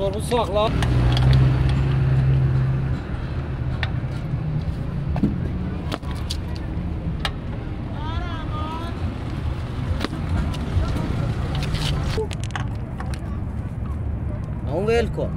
Motorumu sakla. Non velko.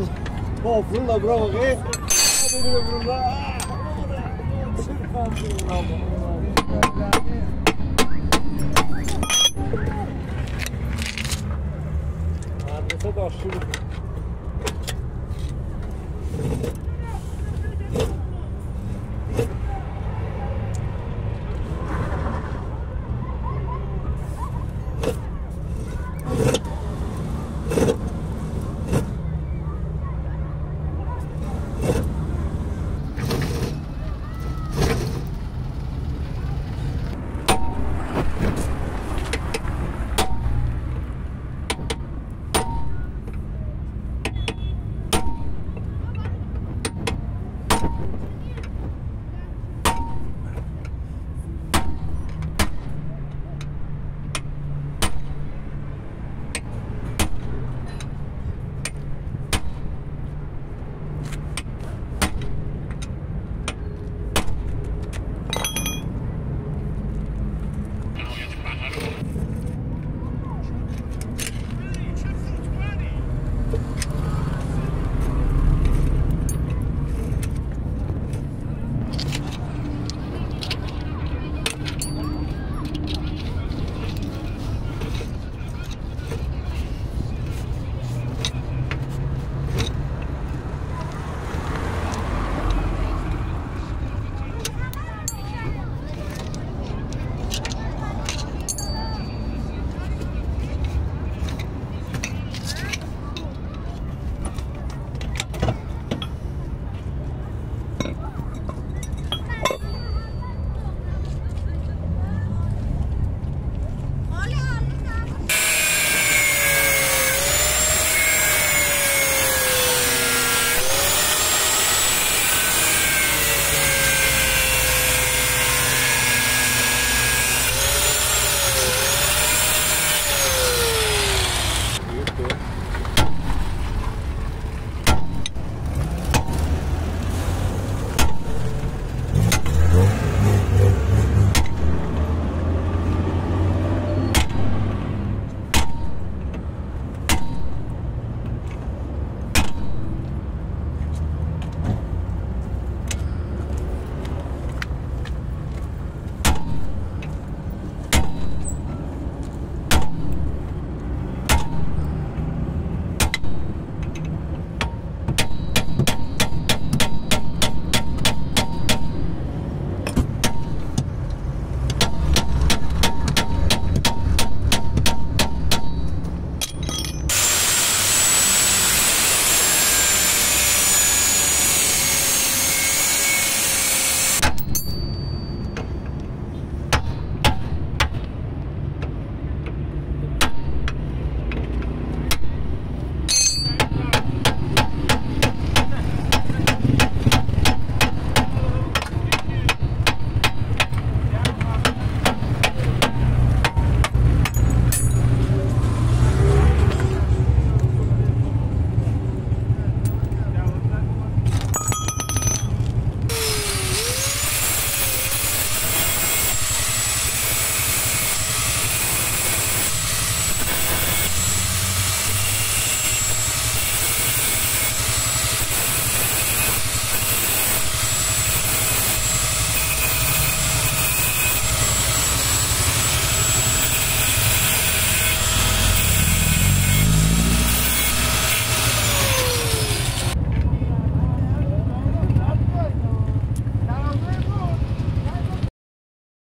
Biz oh fırla bravo ge. Beni de fırla. Adrese başlıyor.